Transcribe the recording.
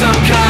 some kind